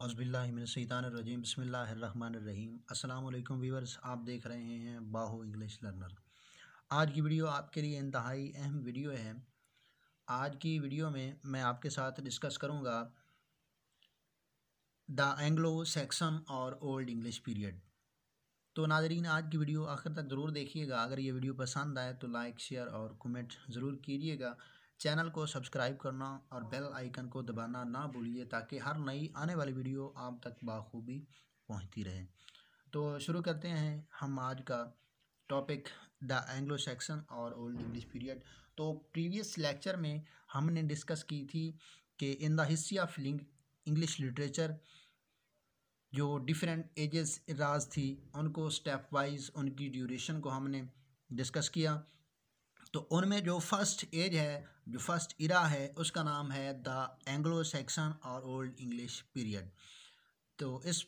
अज़बिल्लिमिनशैतानरजीम बसमीम अल्लाम वीवर्स आप देख रहे हैं बाहू इंग्लिश लर्नर। आज की वीडियो आपके लिए इंतहाई अहम वीडियो है। आज की वीडियो में मैं आपके साथ डिस्कस करूँगा द एंग्लो सेक्शन और ओल्ड इंग्लिश पीरियड। तो नाजरीन, आज की वीडियो आखिर तक ज़रूर देखिएगा। अगर ये वीडियो पसंद आए तो लाइक, शेयर और कमेंट ज़रूर कीजिएगा। चैनल को सब्सक्राइब करना और बेल आइकन को दबाना ना भूलिए ताकि हर नई आने वाली वीडियो आप तक बाखूबी पहुँचती रहे। तो शुरू करते हैं हम आज का टॉपिक द एंग्लो सेक्शन और ओल्ड इंग्लिश पीरियड तो प्रीवियस लेक्चर में हमने डिस्कस की थी कि in the history of English literature जो डिफरेंट एजेस राज थी, उनको स्टेप वाइज उनकी ड्यूरेशन को हमने डिस्कस किया। तो उनमें जो फ़र्स्ट एज है जो फ़र्स्ट इरा है, उसका नाम है द एंग्लो सेक्शन और ओल्ड इंग्लिश पीरियड। तो इस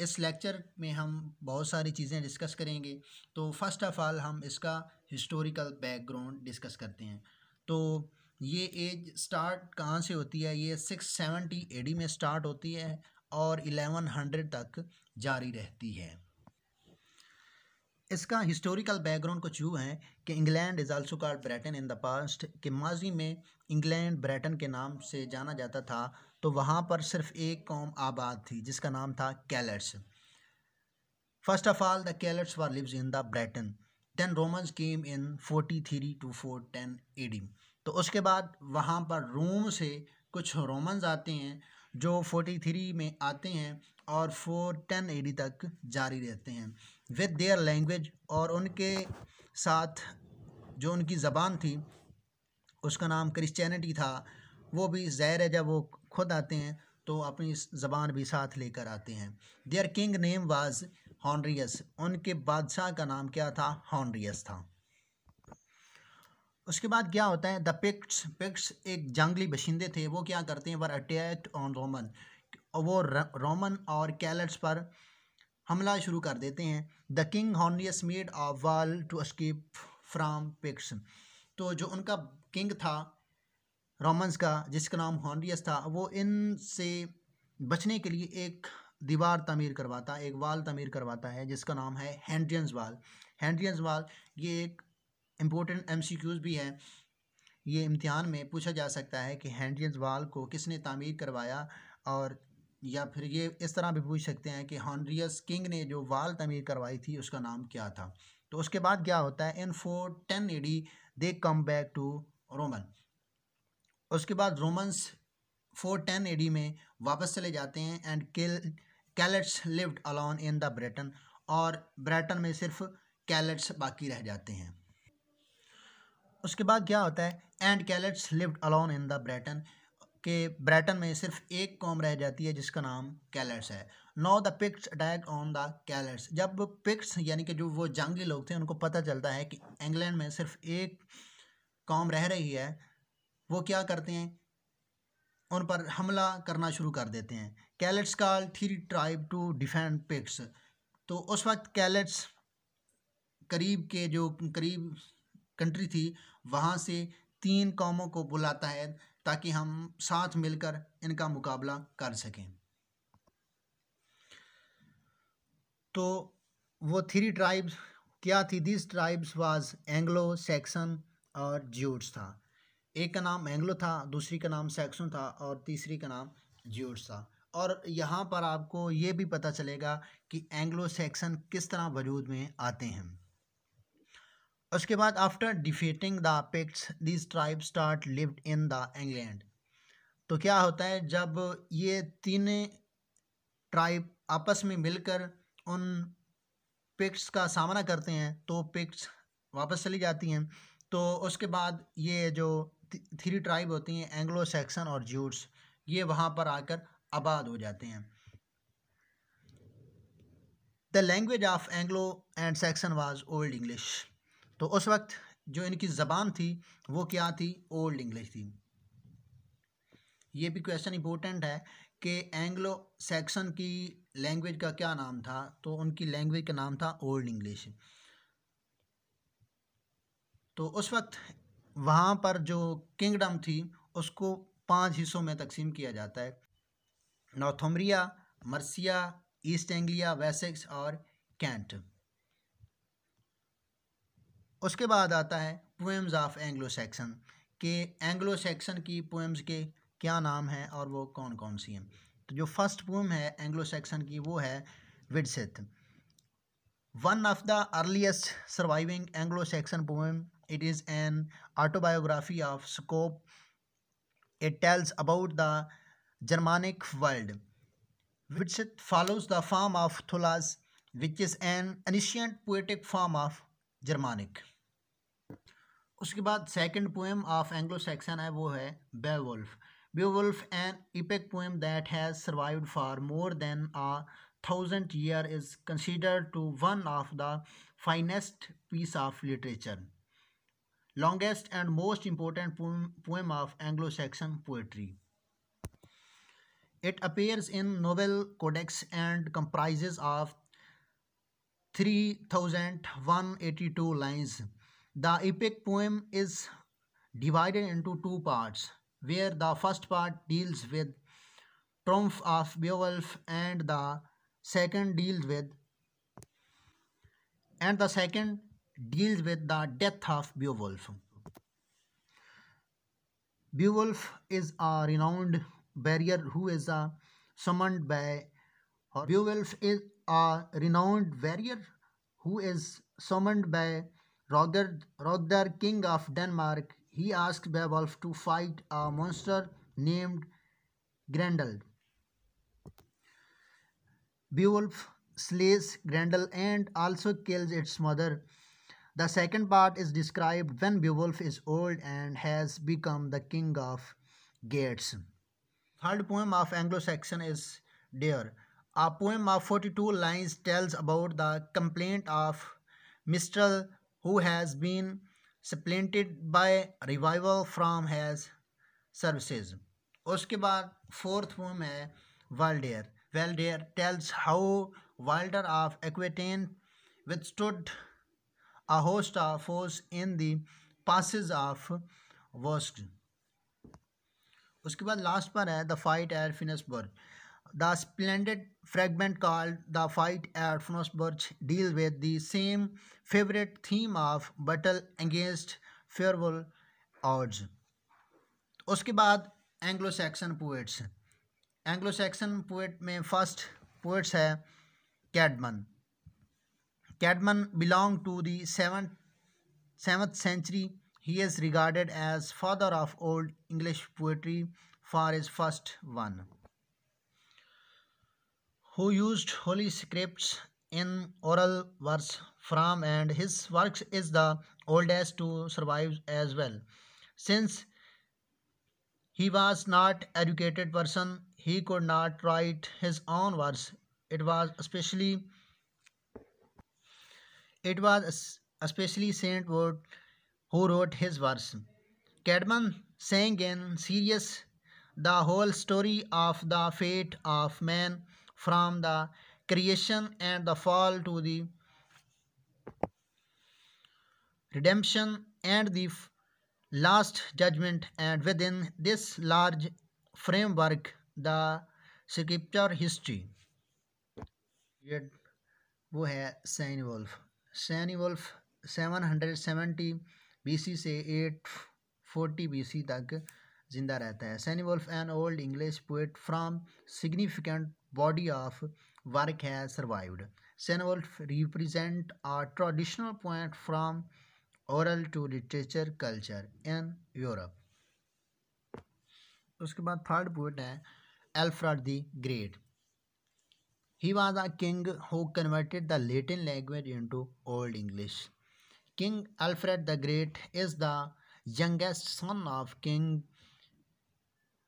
इस लेक्चर में हम बहुत सारी चीज़ें डिस्कस करेंगे। तो फ़र्स्ट ऑफ़ ऑल हम इसका हिस्टोरिकल बैकग्राउंड डिस्कस करते हैं। तो ये एज स्टार्ट कहाँ से होती है? ये सिक्स सेवेंटी एडी में स्टार्ट होती है और एलेवन हंड्रेड तक जारी रहती है। इसका हिस्टोरिकल बैकग्राउंड कुछ यूँ है कि England is also called Britain in the past कि माजी में इंग्लैंड ब्रिटेन के नाम से जाना जाता था तो वहाँ पर सिर्फ़ एक कौम आबाद थी, जिसका नाम था Celts first of all the Celts were lives in the Britain then Romans came in forty three to four ten AD तो उसके बाद वहाँ पर रोम से कुछ रोमन्स आते हैं जो फोर्टी थ्री में आते हैं और फोर टेन एडी तक जारी रहते हैं। विद देयर लैंग्वेज और उनके साथ जो उनकी ज़बान थी, उसका नाम क्रिश्चियनिटी था, वो भी ज़ाहिर है जब वो खुद आते हैं तो अपनी ज़बान भी साथ लेकर आते हैं। Their king name was Honorius उनके बादशाह का नाम क्या था? हॉन्ड्रियस था। उसके बाद क्या होता है द पिक्स पिक्स एक जंगली बशिंदे थे, वो क्या करते हैं वर अटैक्ड ऑन रोमन वो रोमन और कैलट्स पर हमला शुरू कर देते हैं। The king Honorius made a wall to escape from pics तो जो उनका किंग था रोमन्स का, जिसका नाम हॉन्डियस था, वो इनसे बचने के लिए एक दीवार तमीर करवाता है एक वाल तमीर करवाता है, जिसका नाम है हैंड्रियंस वाल हैंड्रियंस वाल ये एक इम्पोर्टेंट एम भी हैं। ये इम्तिहान में पूछा जा सकता है कि हैंड्रियंस वाल को किसने तामीर करवाया और या फिर ये इस तरह भी पूछ सकते हैं कि हॉन्ड्रियस किंग ने जो वाल तमीर करवाई थी, उसका नाम क्या था? तो उसके बाद क्या होता है? In four ten A D, they come back to Roman. उसके बाद Romans four ten A D में वापस चले जाते हैं and kill, Celts lived alone in the Britain और ब्रिटन में सिर्फ़ कैलेट्स बाकी रह जाते हैं। उसके बाद क्या होता है? And Celts lived alone in the Britain के ब्रैटन में सिर्फ़ एक कौम रह जाती है, जिसका नाम कैलर्स है। No the Picts attack on the Celts जब पिक्स यानी कि जो वो जंगली लोग थे, उनको पता चलता है कि इंग्लैंड में सिर्फ़ एक कौम रह रही है, वो क्या करते हैं? उन पर हमला करना शुरू कर देते हैं। Celts call three tribe to defend Picts तो उस वक्त कैलेट्स करीब के जो, करीब कंट्री थी वहाँ से तीन कौमों को बुलाता है ताकि हम साथ मिलकर इनका मुकाबला कर सकें। तो वो थ्री ट्राइब्स क्या थी? This tribes was Anglo Saxon और ज्यूट्स था। एक का नाम एंग्लो था, दूसरी का नाम सेक्सन था और तीसरी का नाम ज्यूट्स था। और यहाँ पर आपको ये भी पता चलेगा कि एंग्लो सैक्सन किस तरह वजूद में आते हैं। उसके बाद after defeating the Picts this tribe start lived in the England तो क्या होता है, जब ये तीन ट्राइब आपस में मिलकर उन पिक्स का सामना करते हैं तो पिक्स वापस चली जाती हैं। तो उसके बाद ये जो थ्री ट्राइब होती हैं एंग्लो सैक्सन और ज्यूट्स ये वहाँ पर आकर आबाद हो जाते हैं। The language of Anglo and Saxon was old English तो उस वक्त जो इनकी ज़बान थी, वो क्या थी? ओल्ड इंग्लिश थी। ये भी क्वेश्चन इंपॉर्टेंट है कि एंग्लो सेक्शन की लैंग्वेज का क्या नाम था? तो उनकी लैंग्वेज का नाम था ओल्ड इंग्लिश तो उस वक्त वहाँ पर जो किंगडम थी, उसको पाँच हिस्सों में तकसीम किया जाता है। Northumbria Mercia East Anglia Wessex और कैंट उसके बाद आता है पोएम्स ऑफ़ एंग्लो सैक्सन के एंग्लो सैक्सन की पोएम्स के क्या नाम हैं और वो कौन कौन सी हैं? तो जो फ़र्स्ट पोएम है एंग्लो सैक्सन की वो है Widsith one of the earliest surviving Anglo Saxon poem it is an autobiography of scope it tells about the Germanic world Widsith follows the form of Thulas, which is an ancient poetic form of Germanic. उसके बाद second poem of Anglo Saxon है वो है Beowulf Beowulf an epic poem that has survived for more than a thousand year is considered to one of the finest piece of literature longest and most important poem, poem of Anglo-Saxon poetry. It appears in Novel Codex and comprises of 3182 lines. The epic poem is divided into two parts, where the first part deals with triumph of Beowulf and the second deals with and the second deals with the death of Beowulf. Beowulf is a renowned barrier who is uh, summoned by Beowulf is a renowned warrior who is summoned by Rogder, king of Denmark. He asks Beowulf to fight a monster named Grendel. Beowulf slays Grendel and also kills its mother. The second part is described when Beowulf is old and has become the king of Geats. Third poem of Anglo-Saxon is Dear. A poem of 42 lines tells about the complaint of Mistral who has been supplanted by revival from his services. उसके बाद fourth poem है Waldear. Waldear tells how Walder of Aquitaine withstood a host of foes in the passes of Vosk. उसके बाद last पर है the fight at Finnsburg the splendid fragment called the fight at Finnsburg deal with the same favourite theme of battle against fearful odds उसके बाद Anglo Saxon poets Anglo Saxon poet में first poets है Caedmon Caedmon belong to the seven seventh century He is regarded as father of Old English poetry for his first one, who used holy scripts in oral verse from and his works is the oldest to survive as well. Since he was not educated person, he could not write his own verse. It was especially it was especially Saint Wood who wrote his verse. Cadman sang in serious the whole story of the fate of man from the creation and the fall to the redemption and the last judgment and within this large framework the scripture history वो है Cynewulf Cynewulf seven hundred seventy BC से eight forty BC तक ज़िंदा रहता है। Cynewulf an old English poet from significant body of work है survived Cynewulf represent a traditional point from oral to literature culture in Europe उसके बाद third poet है Alfred the great he was a king who converted the Latin language into old English King Alfred the Great is the youngest son of King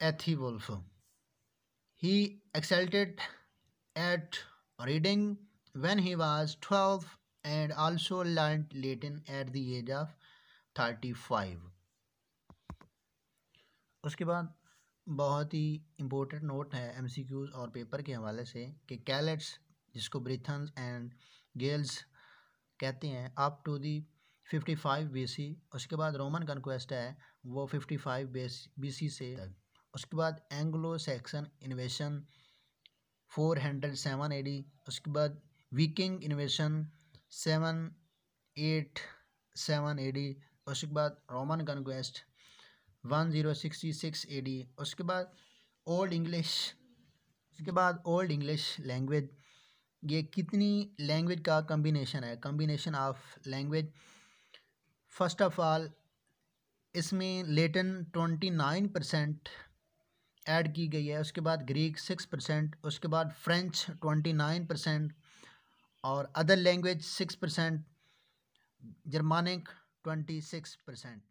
Ethelwulf. He excelled at reading when he was 12 and also learned Latin at the age of 35. उसके बाद बहुत ही important note है MCQs और paper के हवाले से कि कैलेट्स जिसको ब्रिथन्स एंड गेल्स कहते हैं up to the five B C उसके बाद रोमन कनक्वेस्ट है, वो फिफ्टी फाइव बी सी से उसके बाद Anglo Saxon invasion four hundred seven A D उसके बाद Viking invasion seven eight seven A D उसके बाद Roman conquest one zero sixty six A D उसके बाद ओल्ड इंग्लिश, उसके बाद ओल्ड इंग्लिश लैंग्वेज। ये कितनी लैंग्वेज का कम्बिनेशन है? Combination of language first of all इसमें Latin twenty nine percent add की गई है, उसके बाद ग्रीक सिक्स परसेंट उसके बाद फ्रेंच ट्वेंटी नाइन परसेंट और other language six percent Germanic twenty six percent